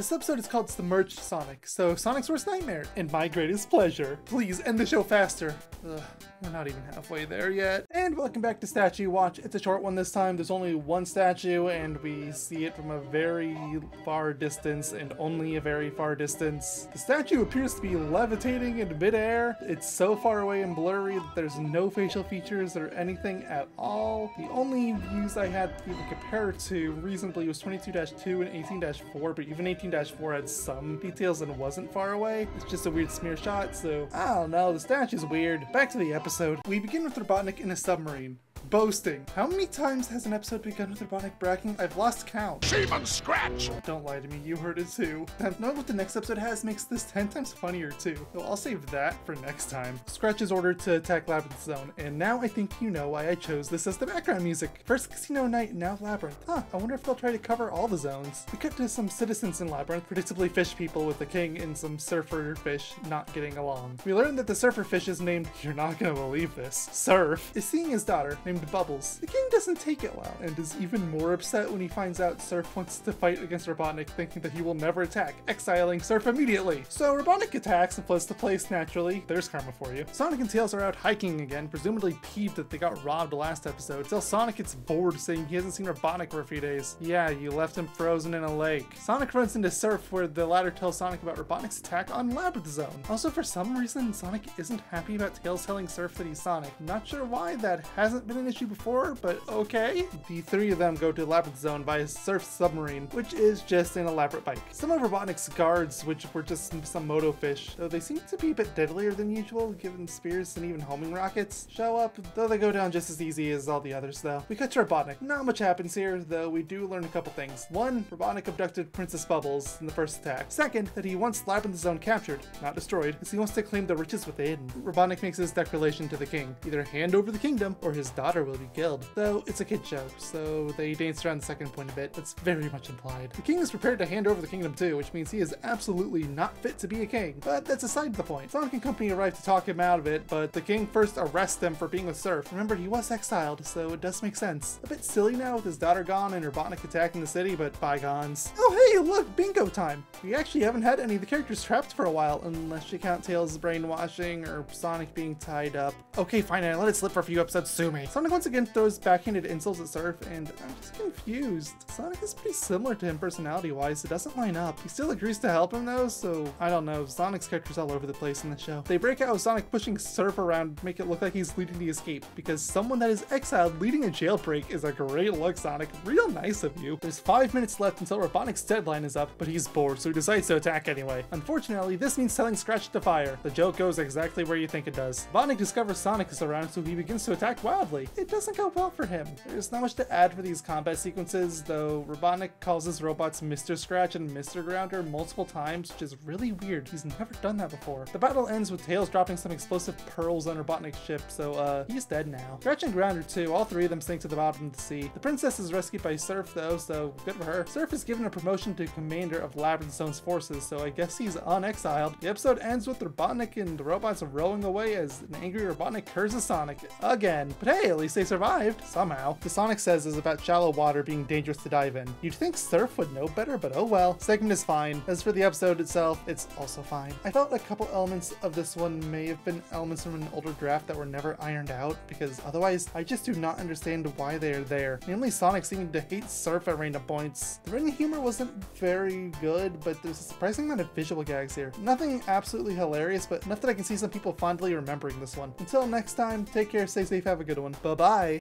This episode is called Submerged Sonic, so Sonic's worst nightmare and my greatest pleasure. Please end the show faster. Ugh, we're not even halfway there yet. And welcome back to Statue Watch. It's a short one this time. There's only one statue, and we see it from a very far distance and only a very far distance. The statue appears to be levitating in midair. It's so far away and blurry that there's no facial features or anything at all. The only views I had to even compare to reasonably was 22-2 and 18-4, but even 18-4 had some details and wasn't far away. It's just a weird smear shot, so I don't know, the statue's weird. Back to the episode. We begin with Robotnik in a submarine. Boasting. How many times has an episode begun with Robotnik bragging? I've lost count. Shame Scratch! Don't lie to me, you heard it too. And knowing what the next episode has makes this 10 times funnier too. So I'll save that for next time. Scratch is ordered to attack Labyrinth Zone, and now I think you know why I chose this as the background music. First Casino Night, now Labyrinth. Huh, I wonder if they'll try to cover all the zones. We cut to some citizens in Labyrinth, predictably fish people with the king and some surfer fish not getting along. We learn that the surfer fish is named, you're not gonna believe this, Surf, is seeing his daughter, named Bubbles. The king doesn't take it well, and is even more upset when he finds out Surf wants to fight against Robotnik, thinking that he will never attack, exiling Surf immediately. So Robotnik attacks and floods the place naturally. There's karma for you. Sonic and Tails are out hiking again, presumably peeved that they got robbed last episode, until Sonic gets bored saying he hasn't seen Robotnik for a few days. Yeah, you left him frozen in a lake. Sonic runs into Surf where the latter tells Sonic about Robotnik's attack on Labyrinth Zone. Also, for some reason, Sonic isn't happy about Tails telling Surf that he's Sonic. Not sure why that hasn't been an issue before, but okay. The three of them go to Labyrinth Zone via Surf submarine, which is just an elaborate bike. Some of Robotnik's guards, which were just some moto fish, though they seem to be a bit deadlier than usual, given spears and even homing rockets, show up, though they go down just as easy as all the others though. We cut to Robotnik. Not much happens here, though we do learn a couple things. One, Robotnik abducted Princess Bubbles in the first attack. Second, that he wants Labyrinth Zone captured, not destroyed, because he wants to claim the riches within. Robotnik makes his declaration to the king. Either hand over the kingdom, or his daughter will be killed. Though it's a kid show, so they dance around the second point a bit. That's very much implied. The king is prepared to hand over the kingdom too, which means he is absolutely not fit to be a king. But that's aside the point. Sonic and company arrive to talk him out of it, but the king first arrests them for being with Surf. Remember, he was exiled, so it does make sense. A bit silly now with his daughter gone and Robotnik attacking the city, but bygones. Oh hey, look, bingo time! We actually haven't had any of the characters trapped for a while, unless you count Tails' brainwashing or Sonic being tied up. Okay, fine, I let it slip for a few episodes, sue me. Sonic once again throws backhanded insults at Surf, and I'm just confused. Sonic is pretty similar to him personality-wise, it doesn't line up. He still agrees to help him though, so I don't know. Sonic's character's all over the place in the show. They break out with Sonic pushing Surf around make it look like he's leading the escape, because someone that is exiled leading a jailbreak is a great look, Sonic. Real nice of you. There's five minutes left until Robotnik's deadline is up, but he's bored, so he decides to attack anyway. Unfortunately, this means telling Scratch to fire. The joke goes exactly where you think it does. Robotnik discovers Sonic is around, so he begins to attack wildly. It doesn't go well for him. There's not much to add for these combat sequences, though Robotnik calls his robots Mr. Scratch and Mr. Grounder multiple times, which is really weird. He's never done that before. The battle ends with Tails dropping some explosive pearls on Robotnik's ship, so uh, he's dead now. Scratch and Grounder too, all three of them sink to the bottom of the sea. The princess is rescued by Surf though, so good for her. Surf is given a promotion to commander of Labyrinth Zone's forces, so I guess he's unexiled. The episode ends with Robotnik and the robots rowing away as an angry Robotnik curses Sonic again. But hey, least they survived, somehow. The Sonic says is about shallow water being dangerous to dive in. You'd think Surf would know better, but oh well. Segment is fine. As for the episode itself, it's also fine. I felt a couple elements of this one may have been elements from an older draft that were never ironed out, because otherwise I just do not understand why they are there. Namely, Sonic seeming to hate Surf at random points. The written humor wasn't very good, but there's a surprising amount of visual gags here. Nothing absolutely hilarious, but enough that I can see some people fondly remembering this one. Until next time, take care, stay safe, have a good one. Bye-bye!